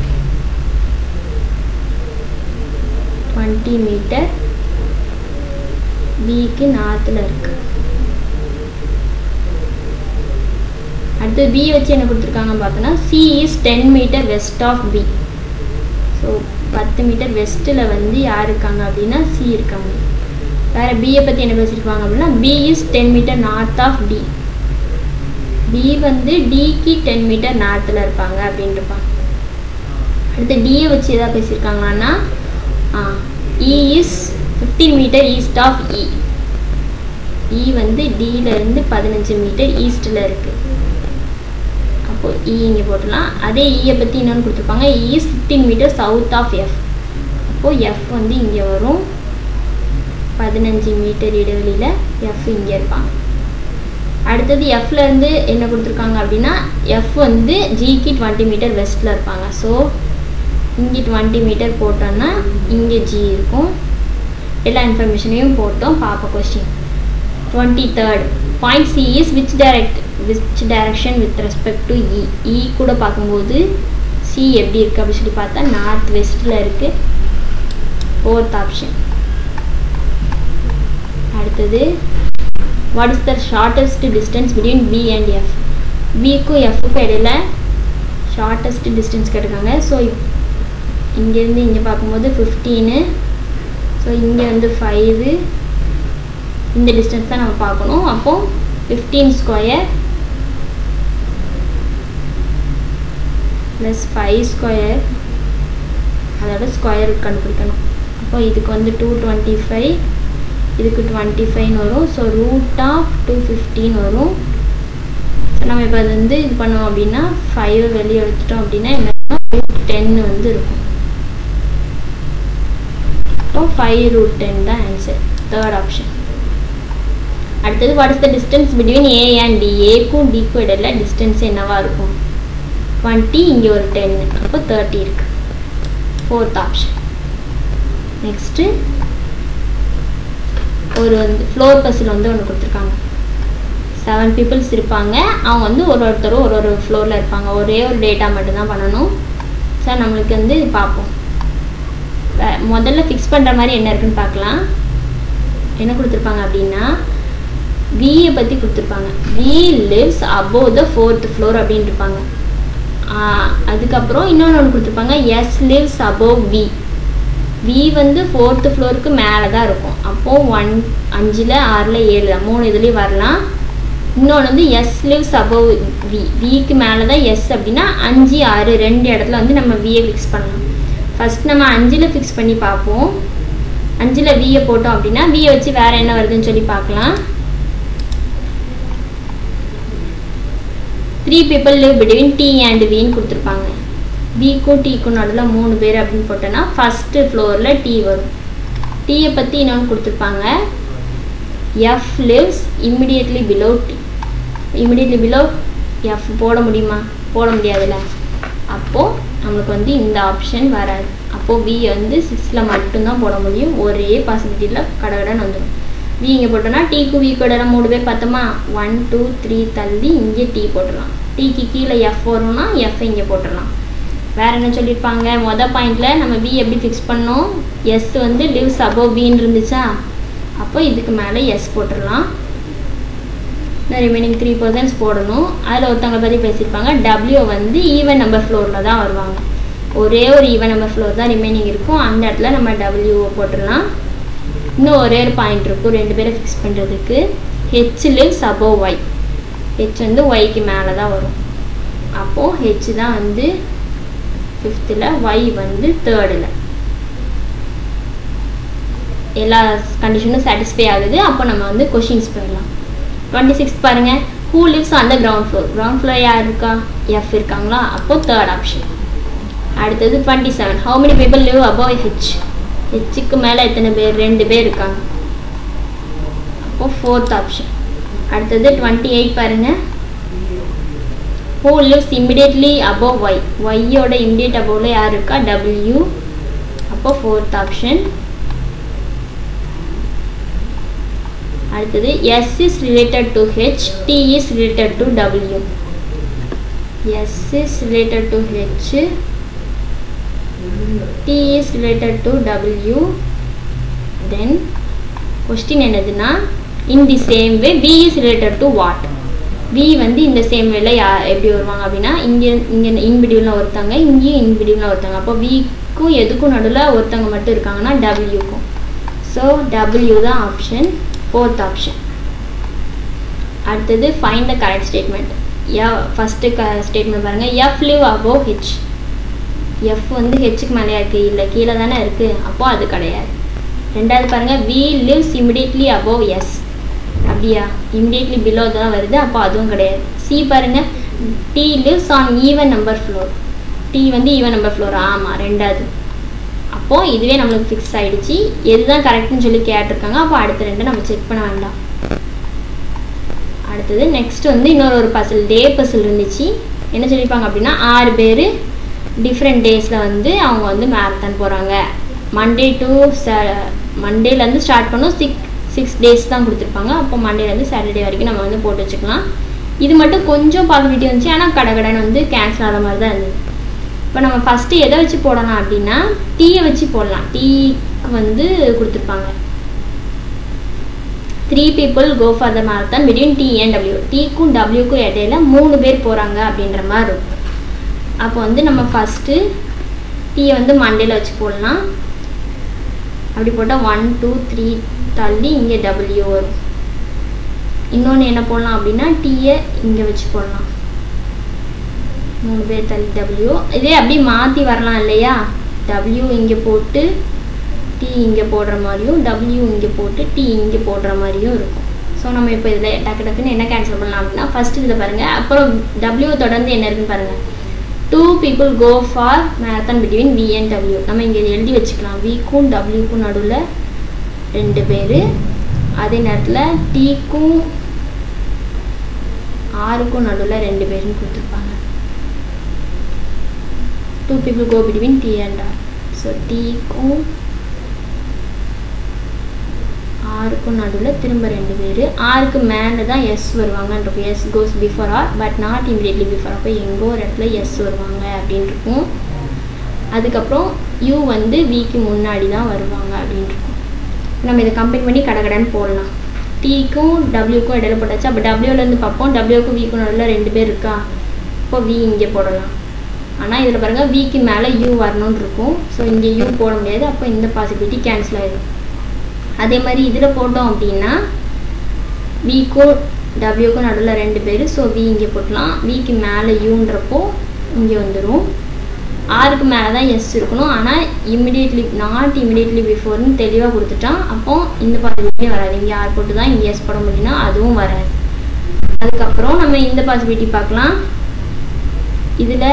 டுவெண்ட்டி மீட்டர் பிக்கு நார்த்தில் இருக்கு. அடுத்து பி வச்சு என்ன கொடுத்துருக்காங்க பார்த்தோன்னா C is ten metre west of B so பத்து மீட்டர் வெஸ்ட்டில் வந்து யார் இருக்காங்க அப்படின்னா சி இருக்காங்க. வேறு பியை பற்றி என்ன பேசியிருப்பாங்க அப்படின்னா B is ten metre north of D B வந்து டிக்கு டென் மீட்டர் நார்த்தில் இருப்பாங்க அப்படின்ருப்பாங்க அடுத்து டியை வச்சு எதாவது பேசியிருக்காங்களான்னா E is e fifteen metre east of E E e. e வந்து டியிலேருந்து பதினஞ்சு மீட்டர் ஈஸ்ட்டில் இருக்குது அப்போது இ இங்கே போட்டுடலாம். அதே இயை பற்றி என்னென்னு கொடுத்துருப்பாங்க. E is fifteen metre south of F அப்போது எஃப் வந்து இங்கே வரும். பதினஞ்சு மீட்டர் இடைவெளியில் எஃப் இங்கே இருப்பாங்க. அடுத்தது எஃப்லேருந்து என்ன கொடுத்துருக்காங்க அப்படின்னா எஃப் வந்து ஜிக்கு டுவெண்ட்டி மீட்டர் வெஸ்ட்டில் இருப்பாங்க. ஸோ இங்கே டுவெண்ட்டி மீட்டர் போட்டோன்னா இங்கே ஜி இருக்கும். எல்லா இன்ஃபர்மேஷனையும் போட்டோம். பார்ப்போம் question twenty third point C is which direct which direction with respect to E E கூட பார்க்கும்போது சி எப்படி இருக்குது அப்படின்னு சொல்லி பார்த்தா நார்த் வெஸ்ட்டில் இருக்குது ஃபோர்த் ஆப்ஷன் அடுத்தது what is the shortest distance between B and F பிக்கும் எஃப்க்கும் இடையில ஷார்ட்டஸ்ட் டிஸ்டன்ஸ் கேட்டிருக்காங்க. ஸோ இங்கேருந்து இங்கே பார்க்கும்போது ஃபிஃப்டீனு ஸோ இங்கே வந்து ஃபைவு இந்த டிஸ்டன்ஸ் தான் நம்ம பார்க்கணும். அப்போ fifteen square plus five square அதோட ஸ்கொயர் கண்டுபிடிக்கணும். அப்போ இதுக்கு வந்து டூ டுவெண்ட்டி ஃபைவ் இதுக்கு டுவெண்ட்டி ஃபைவ்னு வரும். ஸோ ரூட் ஆஃப் டூ ஃபிஃப்டின்னு வரும். ஸோ நம்ம இப்போ அது வந்து இது பண்ணோம் அப்படின்னா ஃபைவ் வெளியே எடுத்துட்டோம் அப்படின்னா என்னன்னா ரூட் டென் வந்து இருக்கும். அப்போ ஃபைவ் ரூட் டென் தான் ஆன்சர் தேர்ட் ஆப்ஷன் அடுத்தது what is the distance between A and D ஏக்கும் டிக்கும் இடையில டிஸ்டன்ஸ் என்னவா இருக்கும்? டுவெண்ட்டி இங்கே ஒரு டென் அப்போ தேர்ட்டி இருக்கு. ஃபோர்த் ஆப்ஷன் நெக்ஸ்ட்டு ஒரு வந்து ஃப்ளோர் பஸ்ஸில் வந்து ஒன்று கொடுத்துருக்காங்க. செவன் பீப்புள்ஸ் இருப்பாங்க. அவங்க வந்து ஒரு ஒருத்தரும் ஒரு ஒரு ஃப்ளோரில் இருப்பாங்க. ஒரே ஒரு டேட்டா மட்டும்தான் பண்ணணும். சார் நம்மளுக்கு வந்து இது பார்ப்போம். முதல்ல ஃபிக்ஸ் பண்ணுற மாதிரி என்ன இருக்குன்னு பார்க்கலாம். என்ன கொடுத்துருப்பாங்க அப்படின்னா வியை பற்றி கொடுத்துருப்பாங்க. V lives above the fourth floor அப்படின்னு இருப்பாங்க. அதுக்கப்புறம் இன்னொன்று ஒன்று கொடுத்துருப்பாங்க. S lives above V V வந்து ஃபோர்த்து ஃப்ளோருக்கு மேலே தான் இருக்கும். அப்போது ஒன் அஞ்சில் ஆறில் ஏழு மூணு இதுலேயும் வரலாம். இன்னொன்று வந்து எஸ் லிவ்ஸ் அபவ் வி விக்கு மேலே தான் எஸ் அப்படின்னா அஞ்சு ஆறு ரெண்டு இடத்துல வந்து நம்ம வியை ஃபிக்ஸ் பண்ணலாம் ஃபர்ஸ்ட் நம்ம அஞ்சில் ஃபிக்ஸ் பண்ணி பார்ப்போம். அஞ்சில் வியை போட்டோம் அப்படின்னா வியை வச்சு வேறு என்ன வருதுன்னு சொல்லி பார்க்கலாம். Three people live between D and வின்னு கொடுத்துருப்பாங்க. விக்கும் டீக்கும் நடுவில் மூணு பேர் அப்படின்னு போட்டோன்னா ஃபஸ்ட்டு ஃப்ளோரில் டீ வரும். டீயை பற்றி இன்னொன்று கொடுத்துருப்பாங்க. F lives immediately below D immediately below F போட முடியுமா? போட முடியாதுல்ல. அப்போது நம்மளுக்கு வந்து இந்த ஆப்ஷன் வராது. அப்போது வி வந்து சிக்ஸில் மட்டும்தான் போட முடியும். ஒரே பாசிபிலிட்டியில் கடகடன்னு வந்துடும் வி இங்கே போட்டோன்னா டீக்கு வி கூட மூணு பேர் பார்த்தோமா? ஒன் டூ த்ரீ தள்ளி இங்கே டீ போட்டுடலாம். டீக்கு கீழே எஃப் வரும்னா எஃப் இங்கே போட்டுடலாம். வேறு என்ன சொல்லியிருப்பாங்க மொதல் பாயிண்டில் நம்ம வி எப்படி ஃபிக்ஸ் பண்ணோம்? எஸ் வந்து லிவ்ஸ் அபோவ் பின்னு இருந்துச்சா? அப்போ இதுக்கு மேலே எஸ் போட்டுடலாம். இந்த ரிமைனிங் த்ரீ பர்சன்ட்ஸ் போடணும். அதில் ஒருத்தவங்க பற்றி பேசியிருப்பாங்க. டபிள்யூ வந்து ஈவன் நம்பர் ஃப்ளோரில் தான் வருவாங்க. ஒரே ஒரு ஈவன் நம்பர் ஃப்ளோர் தான் ரிமைனிங் இருக்கும். அந்த இடத்துல நம்ம டபிள்யூ போட்டுடலாம். இன்னும் ஒரே ஒரு பாயிண்ட் இருக்கும். ரெண்டு பேரை ஃபிக்ஸ் பண்ணுறதுக்கு H lives above Y H வந்து ஒய்க்கு மேலே தான் வரும். அப்போது ஹெச் தான் வந்து ஃபிஃப்த்தில் ஒய் வந்து தேர்டில் எல்லா கண்டிஷனும் சாட்டிஸ்ஃபை ஆகுது. அப்போ நம்ம வந்து கொஷின்ஸ் போயிடலாம். டுவெண்ட்டி சிக்ஸ் பாருங்கள் ஹூ லிவ்ஸ் அந்த கிரவுண்ட் ஃப்ளோர் கிரவுண்ட் ஃப்ளோர் யார் இருக்கா? எஃப் இருக்காங்களா? அப்போ தேர்ட் ஆப்ஷன் அடுத்தது twenty seven how many people live above H ஹெச்சுக்கு மேலே எத்தனை பேர்? ரெண்டு பேர் இருக்காங்க. அப்போ ஃபோர்த் ஆப்ஷன் அடுத்தது டுவெண்ட்டி எயிட் பாருங்கள் who lives immediately above Y ஒய்யோட இம்மிடியட் அபோவ்ல யார் இருக்கா? டபிள்யூ அப்போ ஃபோர்த் ஆப்ஷன் அடுத்தது S is related to H D is related to W S is related to H D is related to W then question என்னதுன்னா in the same way B is related to what V வந்து இந்த same வேல யா எப்படி வருவாங்க அப்படின்னா இங்கே இங்கே இன்பிடியூவில் ஒருத்தங்க இங்கேயும் இன்பிடியூவில் ஒருத்தங்க அப்போ விக்கும் எதுக்கும் நடுவில் ஒருத்தங்க மட்டும் இருக்காங்கன்னா டபிள்யூக்கும் ஸோ டபிள்யூ தான் ஆப்ஷன் ஃபோர்த் ஆப்ஷன் அடுத்தது ஃபைண்ட் த கரெக்ட் ஸ்டேட்மெண்ட் யா ஃபஸ்ட்டு க ஸ்டேட்மெண்ட் பாருங்கள் F live above H F வந்து ஹெச்சுக்கு மேலேயா இருக்குது இல்லை கீழே தானே இருக்குது அப்போது அது கிடையாது. ரெண்டாவது பாருங்கள் V lives immediately above S அப்படியா? இமிடியட்லி பிலோ தான் வருது. அப்போ அதுவும் கிடையாது. சி பாருங்க. D lives on even number floor D வந்து ஈவன் நம்பர் ஃப்ளோர் ஆமாம் ரெண்டாவது. அப்போது இதுவே நம்மளுக்கு ஃபிக்ஸ் ஆயிடுச்சு. எதுதான் கரெக்ட்னு சொல்லி கேட்டிருக்காங்க. அப்போ அடுத்த ரெண்டு நம்ம செக் பண்ண வேண்டாம். அடுத்தது நெக்ஸ்ட் வந்து இன்னொரு ஒரு பசில் டே பசில் இருந்துச்சு. என்ன சொல்லியிருப்பாங்க அப்படின்னா ஆறு பேர் டிஃப்ரெண்ட் டேஸில் வந்து அவங்க வந்து மேரத்தான் போகிறாங்க மண்டே டு ச மண்டேலேருந்து ஸ்டார்ட் பண்ணோம். சிக் சிக்ஸ் டேஸ் தான் கொடுத்துருப்பாங்க. அப்போ மண்டேலேருந்து சாட்டர்டே வரைக்கும் நம்ம வந்து போட்டு வச்சுக்கலாம். இது மட்டும் கொஞ்சம் பாசிபிலிட்டி வந்துச்சு. ஆனால் கடகடன்னு வந்து கேன்சல் ஆகிற மாதிரி தான் இருந்தது. இப்போ நம்ம ஃபஸ்ட்டு எதை வச்சு போடலாம் அப்படின்னா டீயை வச்சு போடலாம். டீக்கு வந்து கொடுத்துருப்பாங்க. Three people go for the marathon between T and W டீக்கும் டபிள்யூக்கும் இடையில மூணு பேர் போகிறாங்க அப்படின்ற மாதிரி இருக்கும். அப்போ வந்து நம்ம ஃபஸ்ட்டு டீயை வந்து மண்டேல வச்சு போடலாம். அப்படி போட்டால் ஒன் டூ த்ரீ தள்ளி இங்கே டபிள்யூ வரும். இன்னொன்று என்ன போடலாம் அப்படின்னா டீயை இங்கே வச்சு போடலாம். மூணு பேர் தள்ளி டபிள்யூ இதே அப்படியே மாற்றி வரலாம் இல்லையா? டபிள்யூ இங்கே போட்டு டி இங்கே போடுற மாதிரியும் டபிள்யூ இங்கே போட்டு டி இங்கே போடுற மாதிரியும் இருக்கும். ஸோ நம்ம இப்போ இதில் டக்கு டக்குன்னு என்ன கேன்சல் பண்ணலாம் அப்படின்னா ஃபர்ஸ்ட் இதில் பாருங்கள் அப்புறம் டபிள்யூ தொடர்ந்து என்ன இருக்குன்னு பாருங்கள் two people go for marathon between V and W நம்ம இங்கே எழுதி வச்சுக்கலாம். விக்கும் டபிள்யூக்கும் நடுவில் ரெண்டு பேர். அதே நேரத்தில் டீக்கும் ஆறுக்கும் நடுவில் ரெண்டு பேருன்னு கொடுத்துருப்பாங்க. Two people go between T and R so டீக்கும் ஆறுக்கும் நடுவில் திரும்ப ரெண்டு பேர். ஆருக்கு மேலே தான் எஸ் வருவாங்கன்னு S goes before R but not immediately before அப்போ எங்கோ ஒரு இடத்துல எஸ் வருவாங்க அப்படின்னு இருக்கும் அதுக்கப்புறம் யூ வந்து விக்கு முன்னாடி தான் வருவாங்க அப்படின்னு இருக்கும் நம்ம இதை கம்பைன் பண்ணி கடகடன்னு போடலாம். டீக்கும் டபிள்யூக்கும் இடையில போட்டாச்சு? அப்போ டபிள்யூலேருந்து பார்ப்போம். டபிள்யூக்கும் விக்கும் நடுவில் ரெண்டு பேர் இருக்கா? இப்போ வி இங்கே போடலாம். ஆனால் இதில் பாருங்கள் விக்கு மேலே யூ வரணும்னு இருக்கும். ஸோ இங்கே யூ போட முடியாது. அப்போ இந்த பாசிபிலிட்டி கேன்சல் ஆகிடும் அதே மாதிரி இதில் போட்டோம் அப்படின்னா விக்கும் டபிள்யூக்கும் நடுவில் ரெண்டு பேர். ஸோ வி இங்கே போட்டலாம். விக்கு மேலே யூன்றப்போ இங்கே வந்துடும் ஆறுக்கு மேலே தான் எஸ் இருக்கணும். ஆனால் இமிடியட்லி நாட் இமிடியட்லி பிஃபோர்னு தெளிவாக கொடுத்துட்டான். அப்போ இந்த பாசிபிலிட்டி வராது. இங்கே ஆறு போட்டு தான் இங்கே எஸ் போட முடியும்னா அதுவும் வராது. அதுக்கப்புறம் நம்ம இந்த பாசிபிலிட்டி பார்க்கலாம். இதில்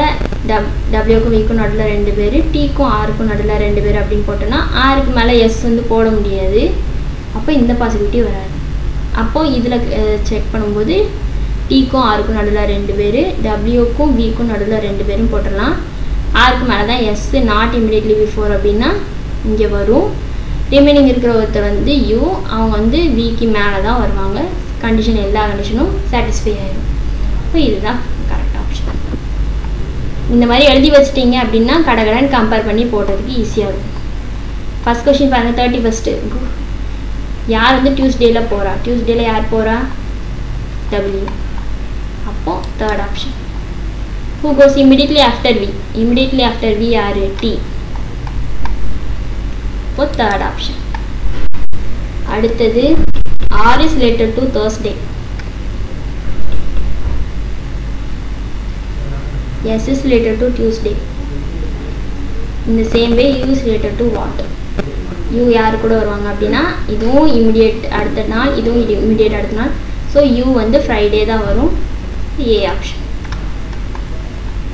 டப் டபிள்யூக்கும் விக்கும் நடுவில் ரெண்டு பேர் டீக்கும் ஆருக்கும் நடுவில் ரெண்டு பேர் அப்படின்னு போட்டோன்னா ஆருக்கு மேலே எஸ் வந்து போட முடியாது. அப்போ இந்த பாசிபிலிட்டி வராது. அப்போது இதில் செக் பண்ணும்போது டீக்கும் ஆருக்கும் நடுவில் ரெண்டு பேர் டபிள்யூக்கும் விக்கும் நடுவில் ரெண்டு பேரும் போட்டுடலாம். ஆருக்கு மேலே தான் எஸ் நாட் இமிடியட்லி பிஃபோர் அப்படின்னா இங்கே வரும். ரிமைனிங் இருக்கிற ஒருத்தர் வந்து யூ அவங்க வந்து விக்கு மேலே தான் வருவாங்க. கண்டிஷன் எல்லா கண்டிஷனும் சாட்டிஸ்ஃபை ஆயிடும் இப்போ இதுதான். இந்த மாதிரி எழுதி வச்சிட்டிங்க அப்படின்னா கடகடன் கம்பேர் பண்ணி போடுறதுக்கு ஈஸியாக இருக்கும். ஃபஸ்ட் கொஷின் பாருங்கள் தேர்ட்டி ஃபஸ்ட்டு யார் வந்து டியூஸ்டேயில் போகிறா டியூஸ்டேயில் யார் போகிறா டபிள்யூ அப்போ third option who goes immediately after V immediately after V யார்? டி இப்போ தேர்ட் ஆப்ஷன் அடுத்தது R is related to Thursday S is related to Tuesday. In the same way, U is related to what? U யார் கூட வருவாங்க அப்படின்னா இதுவும் immediate அடுத்த நாள் இதுவும் இமிடியேட் அடுத்த நாள். ஸோ யூ வந்து ஃப்ரைடே தான் வரும். ஏ ஆப்ஷன்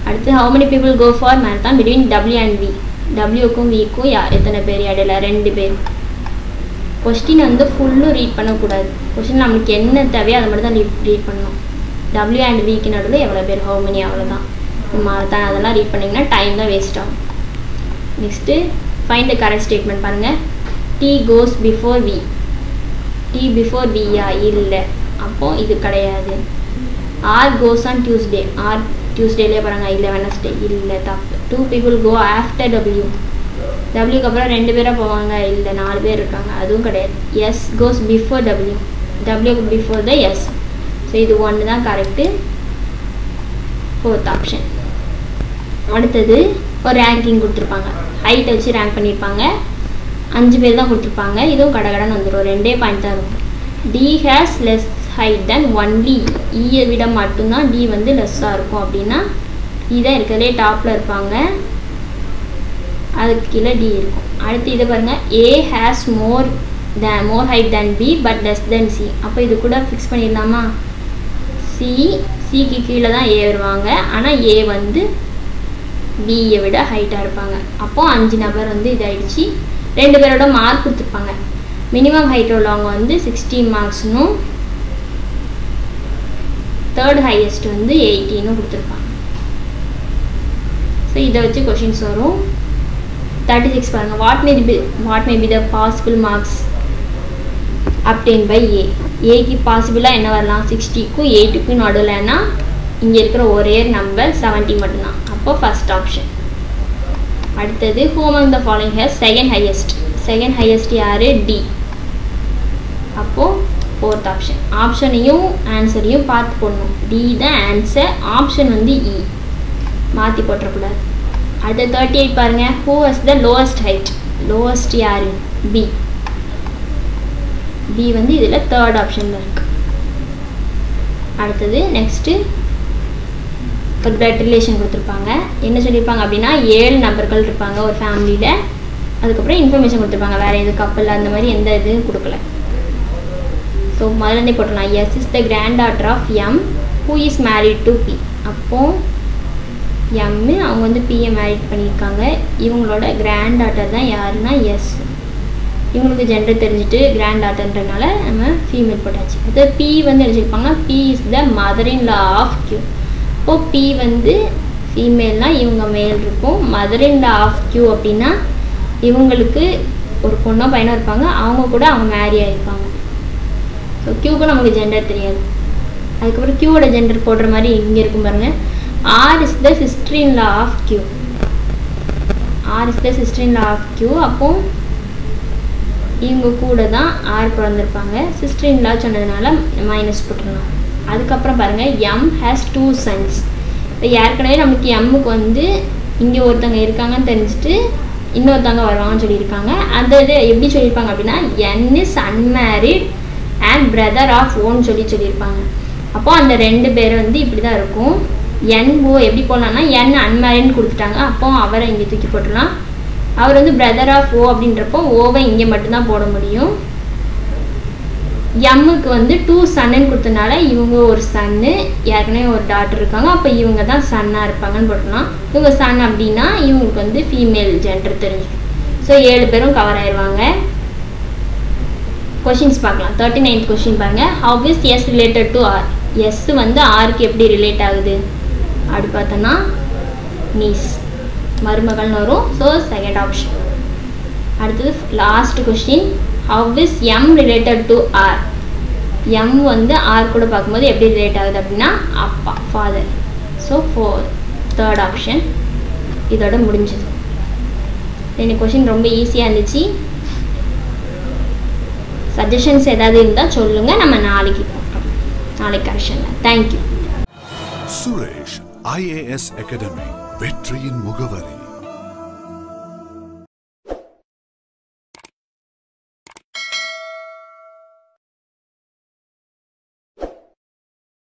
அடுத்து how many people go for marathon between W and V டபிள்யூக்கும் விக்கும் யா எத்தனை பேர்? இடையில ரெண்டு பேர். கொஸ்டின் வந்து ஃபுல்லும் ரீட் பண்ணக்கூடாது. கொஸ்டின் நம்மளுக்கு என்ன தேவையோ அதை மட்டும் தான் ரீட் பண்ணணும். டபிள்யூ அண்ட் விக்கு நடுவில் எவ்வளோ பேர்? ஹவு மெனி அவ்வளோதான் தான் அதெல்லாம் ரீட் பண்ணிங்கன்னா டைம் தான் வேஸ்ட் ஆகும். Next find the correct statement பாருங்கள் T goes before V T before வியா இல்லை. அப்போ இது கிடையாது. R goes on Tuesday R டியூஸ்டேலே பாருங்கள் இல்லை வெனஸ்டே இல்லை தப்பு. Two people go after W டபிள்யூக்கு அப்புறம் ரெண்டு பேராக போவாங்க. இல்லை நாலு பேர் இருக்காங்க. அதுவும் கிடையாது. எஸ் கோஸ் பிஃபோர் டபிள்யூ டபிள்யூக்கு பிஃபோர் த எஸ் ஸோ இது ஒன்று தான் கரெக்டு ஃபோர்த் ஆப்ஷன் அடுத்தது ஒரு ரேங்கிங் கொடுத்துருப்பாங்க. ஹைட்டை வச்சு ரேங்க் பண்ணியிருப்பாங்க. அஞ்சு பேர் தான் கொடுத்துருப்பாங்க. இதுவும் கடகடன் வந்துடும் ரெண்டே பாயிண்ட் தான் இருக்கும். T has less height then only ஈயை விட மட்டும்தான் டி வந்து லெஸ்ஸாக இருக்கும் அப்படின்னா இதான் தான் இருக்கிறதுலே டாப்பில் இருப்பாங்க. அதுக்கு கீழே டி இருக்கும். அடுத்து இதை பாருங்கள் A has more the more height than B but less then C அப்போ இது கூட ஃபிக்ஸ் பண்ணிடலாமா? சி சிக்கு கீழே தான் ஏ வருவாங்க. ஆனால் ஏ வந்து பியை விட ஹைட்டாக இருப்பாங்க. அப்போது அஞ்சு நபர் வந்து இதாகிடுச்சு ரெண்டு பேரோட மார்க் கொடுத்துருப்பாங்க. மினிமம் ஹைட் உள்ளவங்க வந்து சிக்ஸ்டீன் மார்க்ஸ்னும் தேர்ட் ஹையஸ்ட் வந்து எயிட்டின்னு கொடுத்துருப்பாங்க. ஸோ இதை வச்சு கொஷின்ஸ் வரும். தேர்ட்டி சிக்ஸ் பாருங்கள் what may be what may be the possible marks obtain by A ஏக்கு பாசிபிளாக என்ன வரலாம்? சிக்ஸ்டிக்கும் எயிட்டுக்கும் நடுவில்னா இங்கே இருக்கிற ஒரே நம்பர் செவன்ட்டி மட்டும்தான். அப்போ ஃபஸ்ட் ஆப்ஷன் அடுத்தது among the following has second highest second highest யார்? டி அப்போது ஃபோர்த் ஆப்ஷன் ஆப்ஷனையும் ஆன்சரையும் பார்த்து போடணும். டி தான் ஆன்சர் ஆப்ஷன் வந்து e. இ மாற்றி போட்டுறக்கூடாது. அடுத்த தேர்ட்டி எயிட் பாருங்கள் who has the lowest height lowest யார்? பி பி வந்து இதில் தேர்ட் ஆப்ஷனில் இருக்குது அடுத்தது நெக்ஸ்ட்டு ரிலேஷன் கொடுத்துருப்பாங்க. என்ன சொல்லியிருப்பாங்க அப்படின்னா ஏழு நபர்கள் இருப்பாங்க ஒரு ஃபேமிலியில் அதுக்கப்புறம் இன்ஃபர்மேஷன் கொடுத்துருப்பாங்க. வேறு எது கப்பல் அந்த மாதிரி எந்த இதுவும் கொடுக்கல. ஸோ முதல்ல போட்டலாம் S is the grand daughter of M who is married to P அப்போ எம்மு அவங்க வந்து பிஏ மேரிட் பண்ணியிருக்காங்க. இவங்களோட கிராண்ட் டாட்டர் தான் யாருன்னா எஸ் இவங்களுக்கு ஜெண்டர் தெரிஞ்சுட்டு கிராண்ட் டாட்டர்ன்றனால நம்ம ஃபீமேல் போட்டாச்சு. அது பி வந்து எழுதியிருப்பாங்க P is the mother in law of Q அப்போது பி வந்து ஃபீமேல்னால் இவங்க மேல் இருக்கும். மதர் இந்த ஆஃப் கியூ அப்படின்னா இவங்களுக்கு ஒரு பொண்ணோ பையனோ இருப்பாங்க. அவங்க கூட அவங்க மேரி ஆகிருப்பாங்க ஸோ கியூக்கு நமக்கு ஜெண்டர் தெரியாது. அதுக்கப்புறம் கியூவோட ஜெண்டர் போடுற மாதிரி இங்கே இருக்கும் பாருங்க. R is the sister in law of Q R is the sister in law of Q அப்போ இவங்க கூட தான் ஆர் பிறந்திருப்பாங்க. சிஸ்டர் இன் லா சொன்னதுனால மைனஸ் போட்டுருலாம் அதுக்கப்புறம் பாருங்கள் எம் ஹேஸ் டூ சன்ஸ் இப்போ ஏற்கனவே நமக்கு எம்முக்கு வந்து இங்கே ஒருத்தவங்க இருக்காங்கன்னு தெரிஞ்சுட்டு இன்னொருத்தவங்க வருவாங்கன்னு சொல்லியிருக்காங்க. அந்த இது எப்படி சொல்லியிருப்பாங்க அப்படின்னா N is unmarried and brother of own சொல்லி சொல்லியிருப்பாங்க. அப்போ அந்த ரெண்டு பேர் வந்து இப்படி தான் இருக்கும். என் ஓ எப்படி போடலாம்னா என் அன்மேரிட்னு கொடுத்துட்டாங்க. அப்போ அவரை இங்கே தூக்கி போட்டுடலாம். அவர் வந்து பிரதர் ஆஃப் ஓ அப்படின்றப்போ ஓவை இங்கே மட்டும்தான் போட முடியும். எம்முக்கு வந்து டூ சன்னுன்னு கொடுத்தனால இவங்க ஒரு சன்னு ஏற்கனவே ஒரு டாட்டர் இருக்காங்க. அப்போ இவங்க தான் சன்னாக இருப்பாங்கன்னு போட்டலாம் இவங்க சன் அப்படின்னா இவங்களுக்கு வந்து ஃபீமேல் ஜெண்டர் தெரிஞ்சிடும். ஸோ ஏழு பேரும் கவர் ஆயிடுவாங்க கொஷின்ஸ் பார்க்கலாம். தேர்ட்டி நைன்த் கொஷின் பாருங்க. How is S related to R S வந்து ஆருக்கு எப்படி ரிலேட் ஆகுது? அப்படி பார்த்தோன்னா நீஸ் மருமகள்னு வரும். ஸோ செகண்ட் ஆப்ஷன் அடுத்தது last question how is M related to R M வந்து ஆர் கூட பார்க்கும்போது எப்படி ரிலேட் ஆகுது அப்படின்னா அப்பா father so four third option இதோட முடிஞ்சது. எனக்கு கொஷின் ரொம்ப ஈஸியாக இருந்துச்சு. சஜஷன்ஸ் ஏதாவது இருந்தால் சொல்லுங்கள் நம்ம நாளைக்கு பார்க்கலாம் நாளைக்கு கரெக்ஷனில் thank you Suresh IAS academy வெற்றியின் முகவரி.